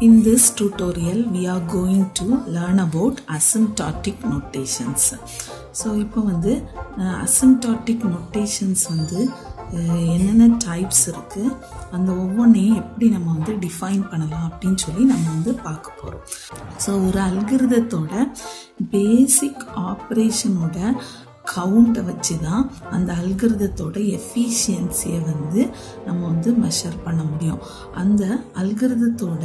In this tutorial, we are going to learn about asymptotic notations. So இப்போ வந்து asymptotic notations வந்து என்னென்ன types இருக்குது அந்த ஒவ்வொன்றையும் எப்படி நம்ம வந்து டிஃபைன் பண்ணலாம் அப்படின்னு சொல்லி நம்ம வந்து பார்க்க போகிறோம் ஸோ ஒரு அல்கிருதத்தோட பேசிக் ஆப்ரேஷனோட கவுண்ட்டை வச்சு தான் அந்த அல்கிருதத்தோட எஃபிஷியன்சியை வந்து நம்ம வந்து மெஷர் பண்ண முடியும். அந்த அல்கிருதத்தோட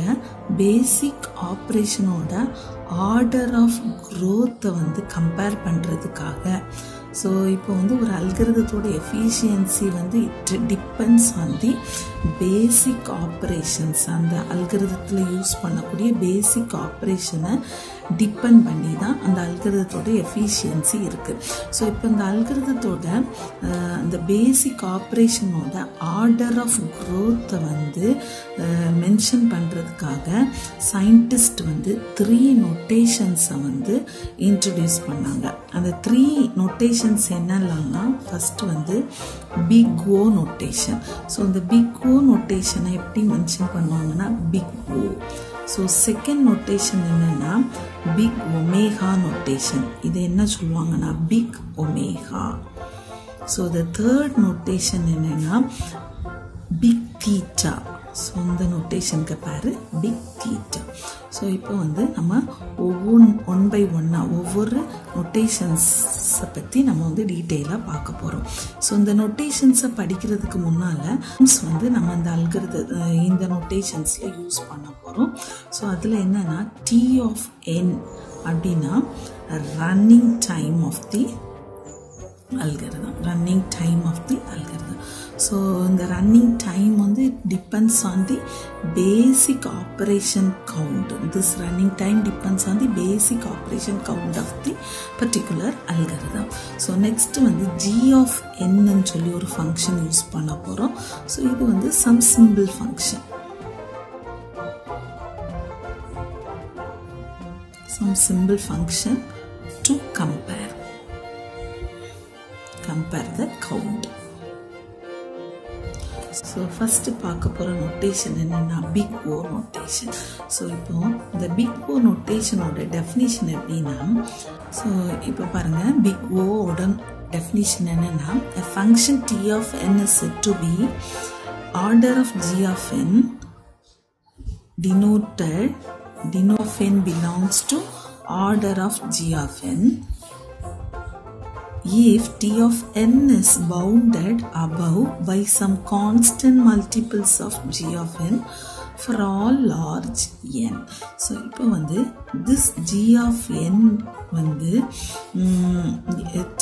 பேசிக் ஆப்ரேஷனோட ஆர்டர் ஆஃப் க்ரோத்தை வந்து கம்பேர் பண்ணுறதுக்காக ஸோ இப்போ வந்து ஒரு அல்கிரதத்தோட எஃபிஷியன்சி வந்து it depends on the basic operations அந்த அல்கிரதத்தில் யூஸ் பண்ணக்கூடிய பேசிக் ஆப்ரேஷனை டிபெண்ட் பண்ணி தான் அந்த அல்கிரதத்தோட எஃபிஷியன்சி இருக்குது ஸோ இப்போ இந்த அல்கிரதத்தோட அந்த பேசிக் ஆப்ரேஷனோட ஆர்டர் ஆஃப் க்ரோத்தை வந்து மென்ஷன் பண்ணுறதுக்காக சயின்டிஸ்ட் வந்து த்ரீ நொட்டேஷன்ஸை வந்து இன்ட்ரடியூஸ் பண்ணாங்க. அந்த த்ரீ நொட்டேஷன் நொட்டேஷன்ஸ் என்னெல்லாம்னா ஃபஸ்ட்டு வந்து பிக் ஓ நொட்டேஷன் ஸோ இந்த பிக் ஓ நொட்டேஷனை எப்படி மென்ஷன் பண்ணுவாங்கன்னா big O so second notation என்னென்னா பிக் ஒமேகா நொட்டேஷன் இது என்ன சொல்லுவாங்கன்னா big omega so the third notation என்னென்னா பிக் தீட்டா ஸோ இந்த நொட்டேஷனுக்கு பேர் பிக் தீட்டா ஸோ இப்போ வந்து நம்ம ஒவ்வொன் ஒன் பை ஒன்னாக ஒவ்வொரு நொட்டேஷன்ஸை பற்றி நம்ம வந்து டீட்டெயிலாக பார்க்க போகிறோம் ஸோ இந்த நொட்டேஷன்ஸை படிக்கிறதுக்கு முன்னால் வந்து நம்ம இந்த அல்கிறது இந்த நொட்டேஷன்ஸில் யூஸ் பண்ண போகிறோம் ஸோ அதில் என்னென்னா டி ஆஃப் என் அப்படின்னா running time of the algorithm running time of the algorithm so இந்த ரன்னிங் டைம் வந்து depends on the basic operation count this running time depends on the basic operation count of the particular algorithm so next வந்து G of என்னன்னு சொல்லி ஒரு function use பண்ண போகிறோம் so இது வந்து some simple function some simple function to compare. Compare the count. So first பார்க்க போகிற நொட்டேஷன் என்னென்னா பிக் ஓ நொட்டேஷன் ஸோ இப்போ இந்த பிக் ஓ நொட்டேஷனோட டெஃபினேஷன் எப்படின்னா ஸோ இப்போ பாருங்கள் பிக் ஓட டெஃபினிஷன் என்னென்னா function function of of n is to be order of G of N n denoted deno of n belongs to order of g of n. if t of n is bounded above by some constant multiples of g of n for all large n so இப்போ வந்து this g of n வந்து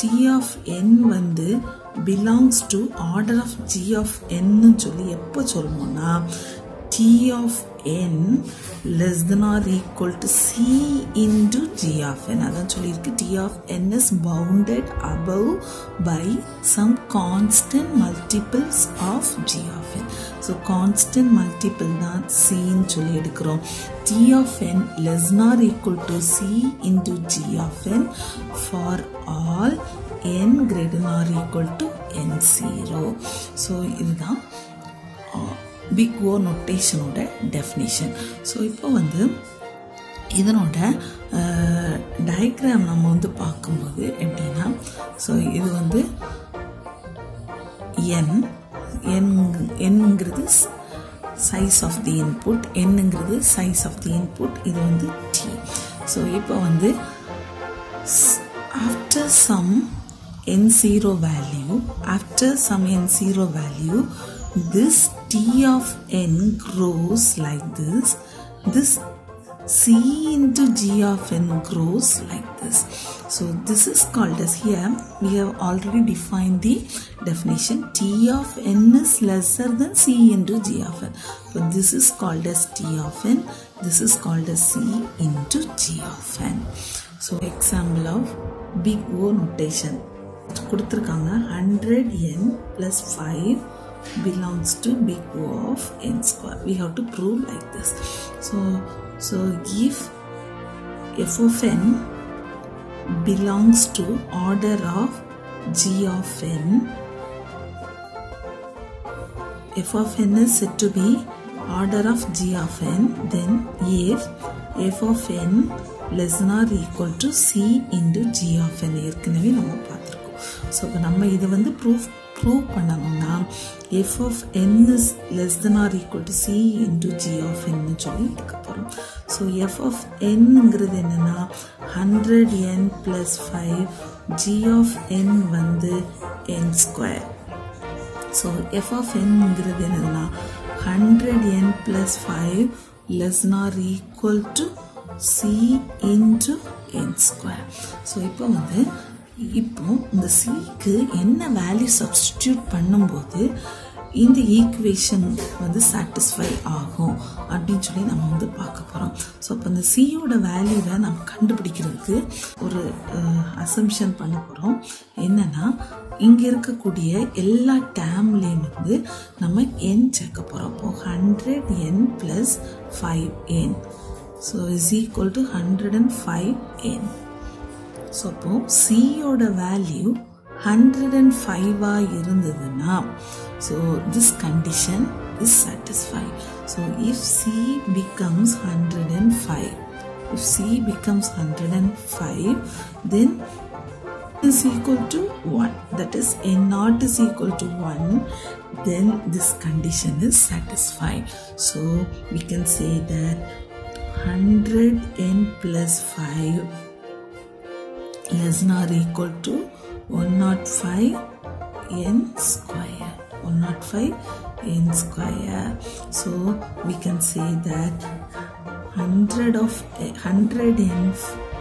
t of n வந்து belongs to order of g of n ன்னு சொல்லி எப்போ சொல்லுவோம்னா t of n less than or equal to c into g of n அதான் சொல்லியிருக்கு t of n is bounded above by some constant multiples of g of n so constant multiple தான் c ன்னு சொல்லி எடுக்கிறோம் t of n less than or equal to c into g of n for all n greater than or equal to n0 so இதுதான் big O நொட்டேஷனோட definition so இப்போ வந்து இதனோட diagram நம்ம வந்து பார்க்கும்போது எப்படின்னா ஸோ இது வந்து என் என் என்ங்கிறது சைஸ் ஆஃப் தி இன்புட் என்னங்கிறது சைஸ் ஆஃப் தி இன்புட் இது வந்து டி ஸோ இப்போ வந்து after some n zero value after some n zero value this t of n grows like this this c into g of n grows like this so this is called as here we have already defined the definition t of n is lesser than c into g of n so this is called as t of n this is called as c into g of n so example of big o notation கொடுத்துருக்காங்க hundred N plus five belongs to big O of n square. We have to prove like this. So, so if f of n belongs to order of g of n, f of n is said to be order of G of N then F F of N less or equal to C into G of N ஏற்கனவே நம்ம பார்த்துருக்கோம் so இப்போ நம்ம இதை வந்து proof prove பண்ணணும்னா f of n is less than or equal to c into g of என்னு சொல்லி எடுக்க போகிறோம் ஸோ எஃப் ஆஃப் என்னங்கிறது என்னென்னா hundred n plus five g of n வந்து n square so f of என்ங்கிறது என்னென்னா hundred n plus five less or equal to c into n square so இப்போ வந்து இப்போ இந்த சிக்கு என்ன வேல்யூ சப்ஸ்டியூட் பண்ணும்போது இந்த ஈக்குவேஷன் வந்து சாட்டிஸ்ஃபை ஆகும் அப்படின்னு சொல்லி நம்ம வந்து பார்க்க போகிறோம் ஸோ அப்போ இந்த சியோட வேல்யூவை நம்ம கண்டுபிடிக்கிறதுக்கு ஒரு அசம்ஷன் பண்ண போகிறோம் என்னென்னா இங்கே இருக்கக்கூடிய எல்லா டேம்லேயும் வந்து நம்ம என் சேர்க்க போகிறோம் அப்போ hundred n plus five n so is equal to hundred and five n so அப்போ சியோட வேல்யூ ஹண்ட்ரட் அண்ட் ஃபைவாக இருந்ததுன்னா so this condition is satisfy so if C becomes hundred and five if C becomes hundred and five then is equal to 1 that is n naught is equal to 1 then this condition is satisfied so we can say that 100 n plus 5 less than or equal to 105 n square 105 n square. So we can say that 100 of 100 n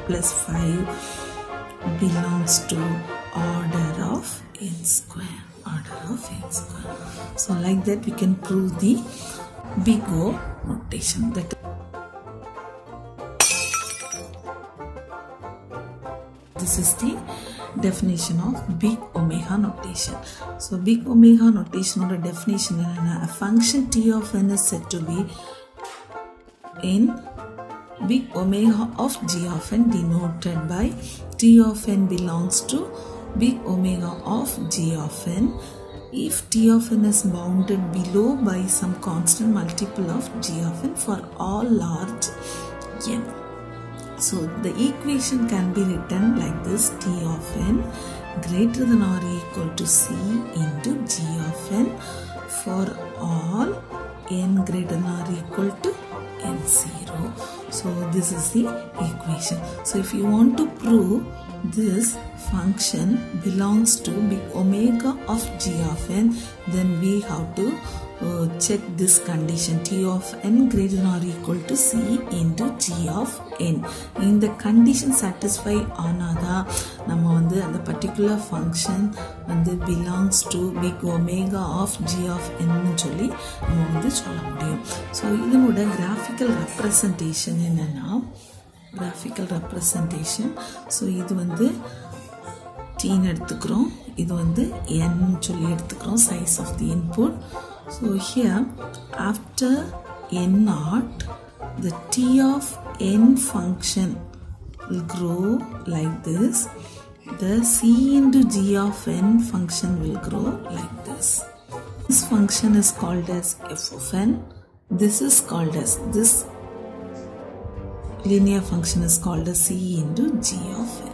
plus 5 belongs to order of n square order of n square. So like that we can prove the big o notation that this is the definition of big omega notation so big omega notation or definition a function t of n is said to be in big omega of g of n denoted by t of n belongs to big omega of g of n if t of n is bounded below by some constant multiple of g of n for all large n. So the equation can be written like this t of n greater than or equal to c into g of n for all n greater than or equal to n0 so this is the equation. So if you want to prove this function belongs to big omega of g of n then we have to uh, check this condition t of n greater than or equal to c into g of n. இந்த condition satisfy ஆனாதான் நம்ம வந்து அந்த particular function வந்து belongs to big omega of g of என்னு சொல்லி நம்ம வந்து சொல்ல முடியும். ஸோ இதனோட கிராஃபிக்கல் ரெப்ரசன்டேஷன் என்னென்னா கிராஃபிக்கல் ரெப்ரசன்டேஷன் ஸோ இது வந்து டீன்னு எடுத்துக்கிறோம். இது வந்து என் சொல்லி எடுத்துக்கிறோம். Size of the input So here after n naught the t of n function will grow like this. The c into g of n function will grow like this. This function is called as f of n. This is called as this linear function is called as c into g of n.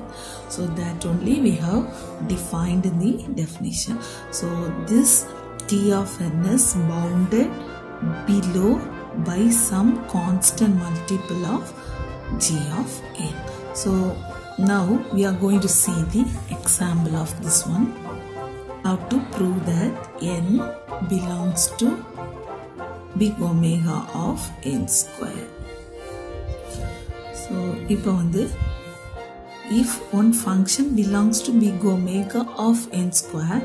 So that only we have defined in the definition. So this t of n is bounded below by some constant multiple of g of n. So now we are going to see the example of this one. How to prove that n belongs to big omega of n square. So இப்போ வந்து if one function belongs to big omega of n square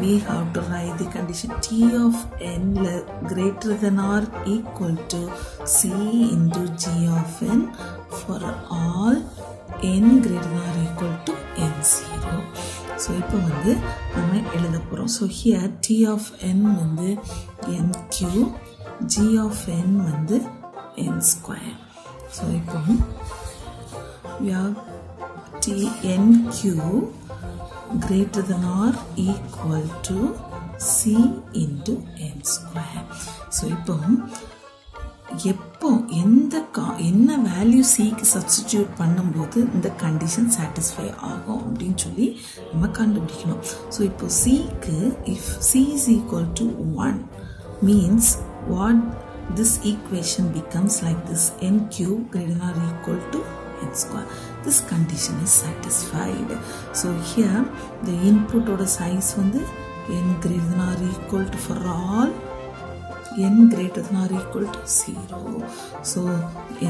we have to write the condition t of n greater than or equal to c into g of n for all n greater than or equal to n0 so இப்போ வந்து நம்ம எழுத போகிறோம் so here t of n வந்து n cube g of n வந்து என் square so இப்போ t n cube greater than or equal to c into n square. ஸோ இப்போ எப்போ எந்த கா என்ன வேல்யூ சிக்கு சப்ஸ்டிடியூட் பண்ணும்போது இந்த கண்டிஷன் சாட்டிஸ்ஃபை ஆகும் அப்படின்னு சொல்லி நம்ம கண்டுபிடிக்கணும் ஸோ இப்போ சிக்கு if c is equal to one means what this equation becomes like this n cube greater or equal to n n square this condition is satisfied so here the input order size வந்து n greater than or equal to for all n greater than or equal to 0 so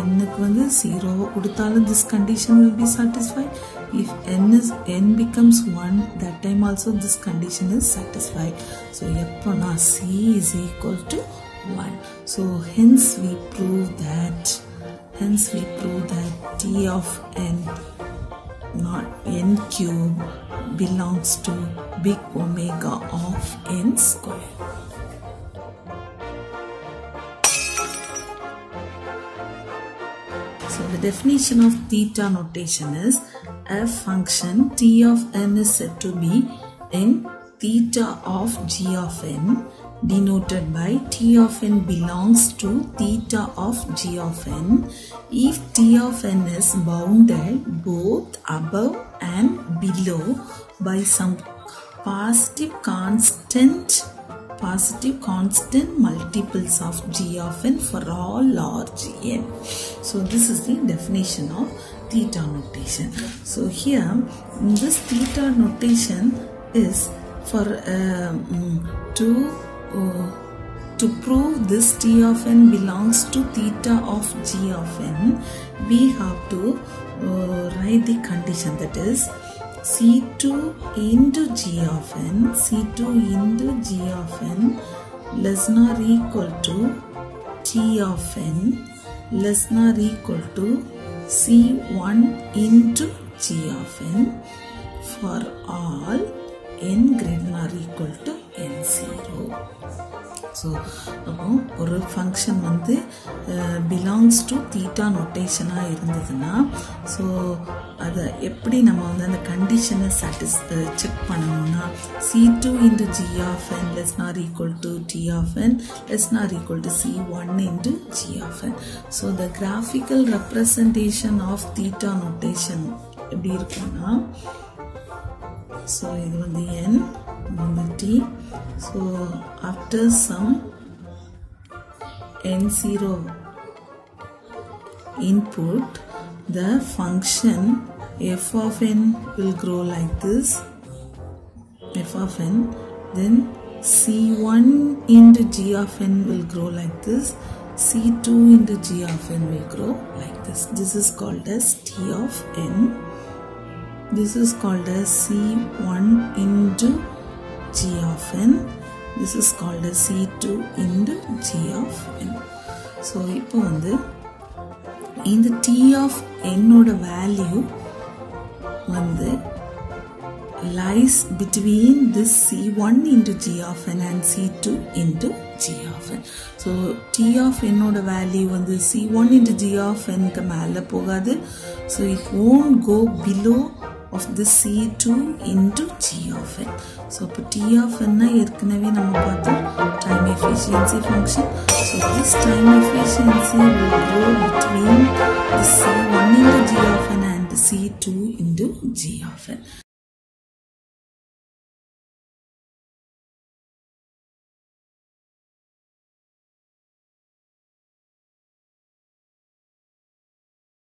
n க்கு வந்து 0 கொடுத்தாலும் this condition will be satisfied if n is n becomes 1 that time also this condition is satisfied so எப்போனா c is equal to 1 so hence we prove that hence we prove that t of n not n cube belongs to big omega of n square. So the definition of theta notation is a function t of n is said to be in theta of g of n denoted by t of n belongs to theta of g of n if t of n is bounded both above and below by some positive constant positive constant multiples of g of n for all large n. So this is the definition of theta notation. So here this theta notation is for um, to uh, to prove this t of n belongs to theta of g of n we have to uh, write the condition that is C2 into G of n, C2 into G of n less than or equal to T of n less than or equal to C1 into G of n for all n greater than or equal to n zero so நம்ம ஒரு function வந்து belongs to theta நொட்டேஷனாக இருந்ததுன்னா so அதை எப்படி நம்ம வந்து அந்த கண்டிஷனை சாட்டிஸ் செக் பண்ணணும்னா c two into g of n less nor equal to t of n less nor equal to c one into g of n so the graphical representation of theta notation எப்படி இருக்கும்னா so இது வந்து N on T. So after some N0 input, the function f of n will grow like this. F of n then c1 into g of n will grow like this. C2 into g of n will grow like this. This is called as t of n. This is called as c1 into g of n this is called as c2 into g of n so இப்போ வந்து இந்த D of என்னோட value வந்து lies between this c1 into g of n and c2 into g of n. So t of n ஓட value வந்து c1 into g of n க்கு மேல போகாது so it won't go below of the c2 into g of n. So இப்போ t of n ஏற்கனவே நம்ம பார்த்தோம் time efficiency function. So this time efficiency will go between the c1 into g of n and c2 into g of n.